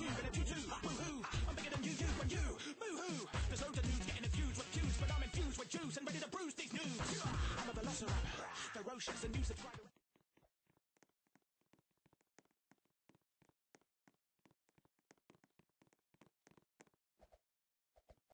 move if you do, Woohoo! I'm bigger than you, you, and you. Boo-hoo! There's loads of news getting infused with cues, but I'm infused with juice and ready to bruise these news. I'm a velociraptor, ferocious and you subscribe.